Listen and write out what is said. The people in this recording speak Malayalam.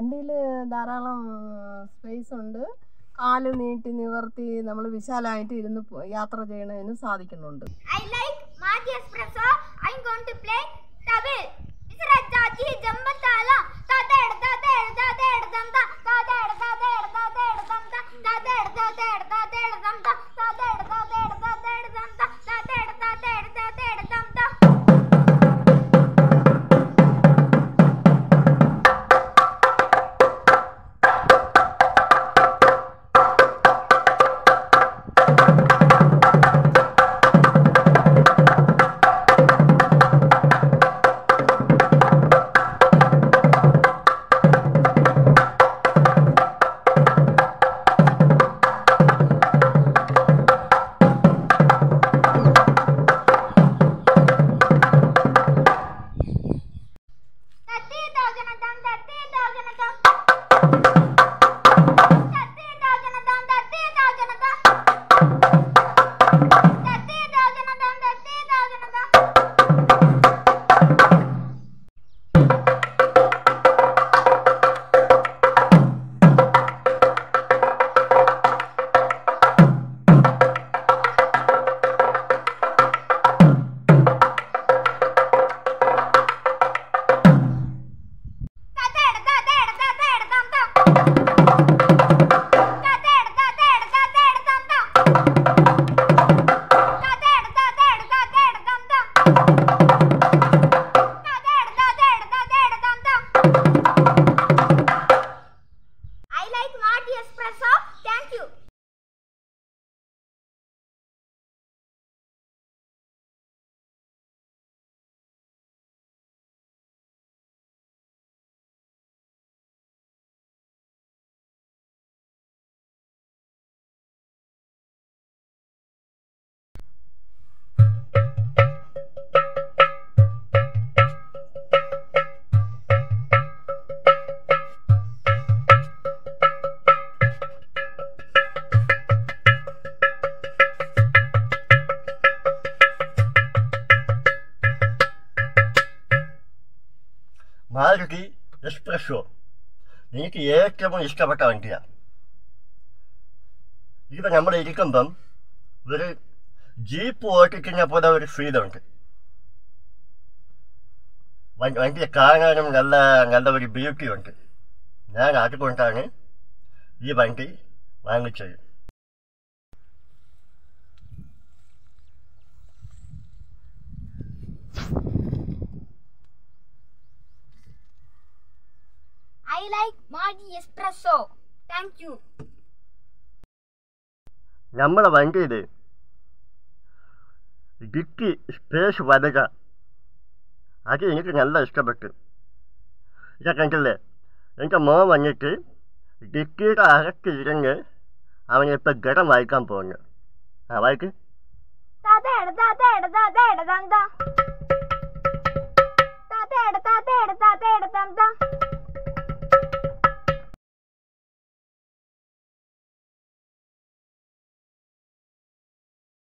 വണ്ടിയിൽ ധാരാളം സ്പേസ് ഉണ്ട് കാൽ നീട്ടി നിവർത്തി നമ്മൾ വിശാലമായിട്ട് ഇരുന്ന് യാത്ര ചെയ്യണതിന് സാധിക്കുന്നുണ്ട് I like Maggi Espresso. I going to play towel. Like Marty Espresso. Thank you. Maruti espresso എനിക്ക് ഏറ്റവും ഇഷ്ടപ്പെട്ട വണ്ടിയാണ് ഇപ്പം നമ്മൾ ഇരിക്കുമ്പം ഒരു ജീപ്പ് ഓട്ടിക്കുന്ന പോലെ ഒരു ഫീലുണ്ട് വണ്ടിയെ വണ്ടി കാണാനും നല്ല നല്ല ഒരു ബ്യൂട്ടി ഉണ്ട്. ഞാൻ അതുകൊണ്ടാണ് ഈ വണ്ടി വാങ്ങിച്ചത്. Like Marty Espresso. Thank you. നമ്മളെ വണ്ടിയിൽ ഡിക്കി സ്പേസ് വലുക അത് എനിക്ക് നല്ല ഇഷ്ടപ്പെട്ടു ഇതൊക്കെ കണ്ടില്ലേ എന്റെ മോൻ വന്നിട്ട് ഡിക്കിയുടെ അകത്ത് ഇരുന്ന് അവനിപ്പോൾ ഗടം വായിക്കാൻ പോകുന്നു ആ വായിക്ക് Taded, taded, taded, damda.